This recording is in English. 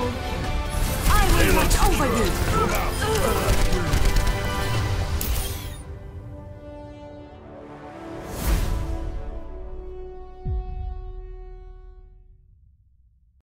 Double kill. I will watch over you.